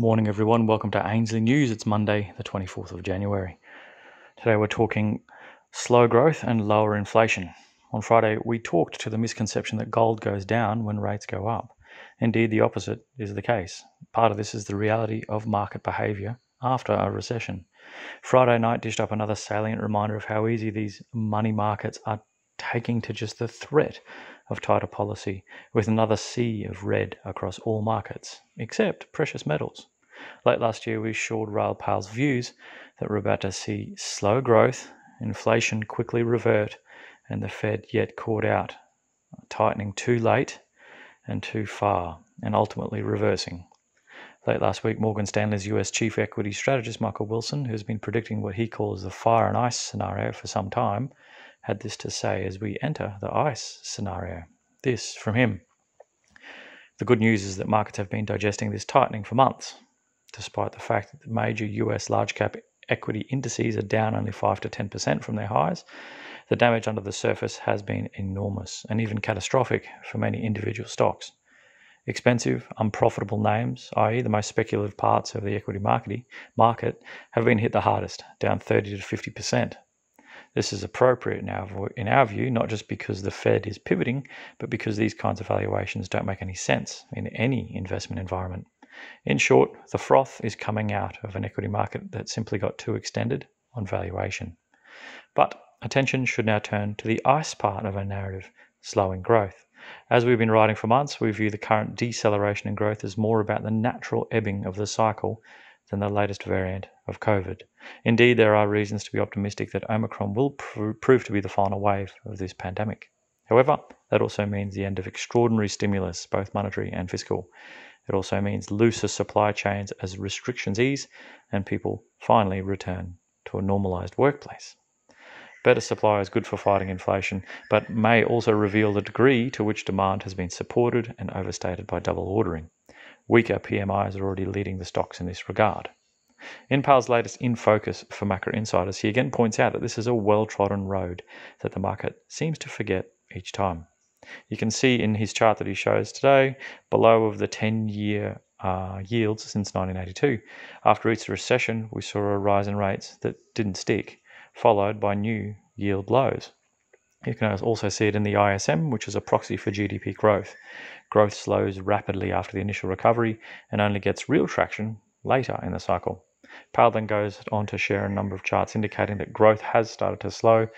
Morning, everyone. Welcome to Ainslie News. It's Monday, the 24th of January. Today, we're talking slow growth and lower inflation. On Friday, we talked to the misconception that gold goes down when rates go up. Indeed, the opposite is the case. Part of this is the reality of market behavior after a recession. Friday night dished up another salient reminder of how easy these money markets are taking to just the threat of tighter policy, with another sea of red across all markets, except precious metals. Late last year, we assured Raoul Pal's views that we're about to see slow growth, inflation quickly revert, and the Fed yet caught out, tightening too late and too far, and ultimately reversing. Late last week, Morgan Stanley's US chief equity strategist Michael Wilson, who's been predicting what he calls the fire and ice scenario for some time, had this to say as we enter the ice scenario. This from him. The good news is that markets have been digesting this tightening for months, despite the fact that the major US large cap equity indices are down only 5 to 10% from their highs. The damage under the surface has been enormous and even catastrophic for many individual stocks. Expensive, unprofitable names, i.e., the most speculative parts of the equity market, have been hit the hardest, down 30 to 50%. This is appropriate our, in our view, not just because the Fed is pivoting, but because these kinds of valuations don't make any sense in any investment environment. In short, the froth is coming out of an equity market that simply got too extended on valuation. But attention should now turn to the ice part of our narrative, slowing growth. As we've been writing for months, we view the current deceleration in growth as more about the natural ebbing of the cycle than the latest variant of COVID. Indeed, there are reasons to be optimistic that Omicron will pr- prove to be the final wave of this pandemic. However, that also means the end of extraordinary stimulus, both monetary and fiscal. It also means looser supply chains as restrictions ease and people finally return to a normalized workplace. Better supply is good for fighting inflation, but may also reveal the degree to which demand has been supported and overstated by double ordering. Weaker PMIs are already leading the stocks in this regard. In Pal's latest In Focus for Macro Insiders, he again points out that this is a well trodden road that the market seems to forget each time. You can see in his chart that he shows today, below of the 10 year uh, yields since 1982. After each recession, we saw a rise in rates that didn't stick, followed by new yield lows. You can also see it in the ISM, which is a proxy for GDP growth. Growth slows rapidly after the initial recovery and only gets real traction later in the cycle. Pal then goes on to share a number of charts indicating that growth has started to slow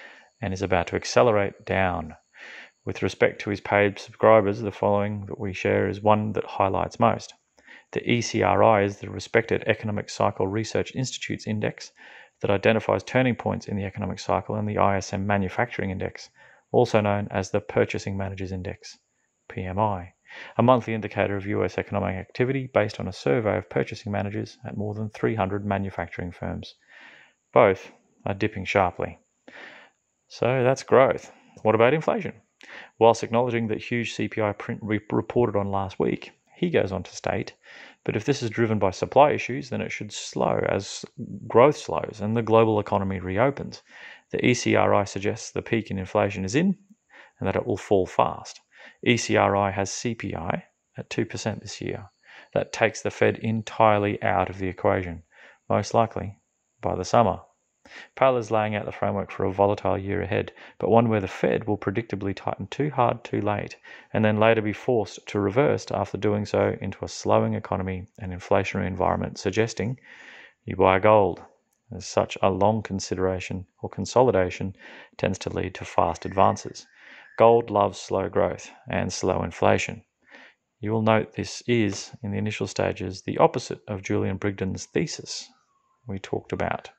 and is about to accelerate down. With respect to his paid subscribers, the following that we share is one that highlights most. The ECRI is the respected Economic Cycle Research Institute's index that identifies turning points in the economic cycle and the ISM Manufacturing Index, also known as the Purchasing Managers Index, PMI, a monthly indicator of US economic activity based on a survey of purchasing managers at more than 300 manufacturing firms. Both are dipping sharply. So that's growth. What about inflation? Whilst acknowledging that huge CPI print re- reported on last week, he goes on to state but if this is driven by supply issues, then it should slow as growth slows and the global economy reopens. The ECRI suggests the peak in inflation is in and that it will fall fast. ECRI has CPI at 2% this year. That takes the Fed entirely out of the equation, most likely by the summer. Pal is laying out the framework for a volatile year ahead, but one where the Fed will predictably tighten too hard too late, and then later be forced to reverse after doing so into a slowing economy and inflationary environment, suggesting you buy gold, as such a long consideration or consolidation tends to lead to fast advances. Gold loves slow growth and slow inflation. You will note this is, in the initial stages, the opposite of Julian Brigden's thesis we talked about.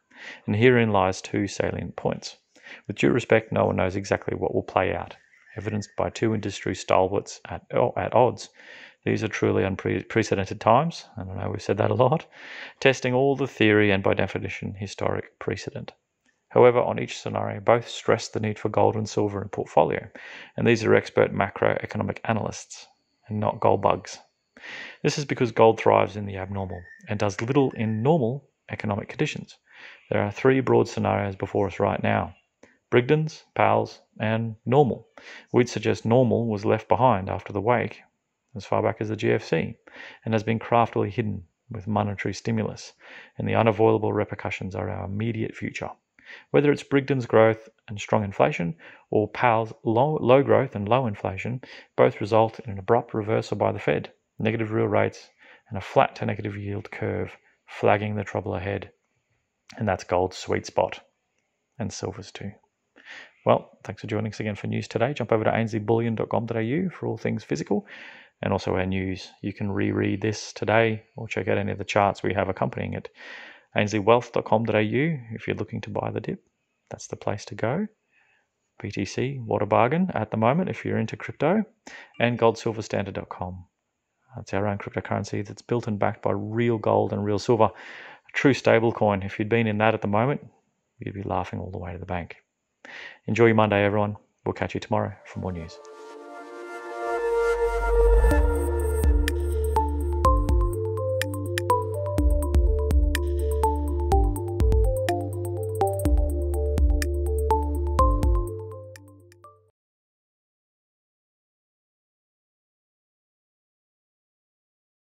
And herein lies two salient points. With due respect, no one knows exactly what will play out, evidenced by two industry stalwarts at, oh, at odds. These are truly unprecedented times, and I know we've said that a lot, testing all the theory and, by definition, historic precedent. However, on each scenario, both stress the need for gold and silver in portfolio, and these are expert macroeconomic analysts and not gold bugs. This is because gold thrives in the abnormal and does little in normal economic conditions. There are three broad scenarios before us right now Brigden's, Pal's, and normal. We'd suggest normal was left behind after the wake as far back as the GFC and has been craftily hidden with monetary stimulus, and the unavoidable repercussions are our immediate future. Whether it's Brigden's growth and strong inflation, or Powell's low, low growth and low inflation, both result in an abrupt reversal by the Fed, negative real rates, and a flat to negative yield curve flagging the trouble ahead. And that's gold's sweet spot, and silver's too. Well, thanks for joining us again for news today. Jump over to ainslieBullion.com.au for all things physical and also our news. You can reread this today or check out any of the charts we have accompanying it. AinslieWealth.com.au if you're looking to buy the dip. That's the place to go. BTC, what a bargain at the moment if you're into crypto. And goldsilverstandard.com. That's our own cryptocurrency that's built and backed by real gold and real silver. True stable coin. If you'd been in that at the moment, you'd be laughing all the way to the bank. Enjoy your Monday, everyone. We'll catch you tomorrow for more news.